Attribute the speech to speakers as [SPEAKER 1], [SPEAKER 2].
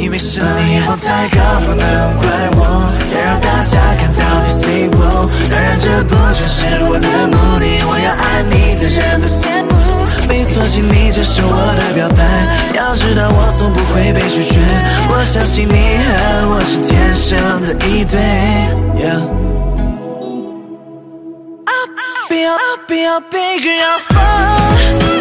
[SPEAKER 1] 因为是你我太高，不能怪我，要让大家看到你 say。当然这不全是我的目的，我要爱你的人都羡慕。没错，请你接受我的表白，要知道我从不会被拒绝。我相信你和我是天生的一对。Yeah. I'll be a, I'll be a bigger fall.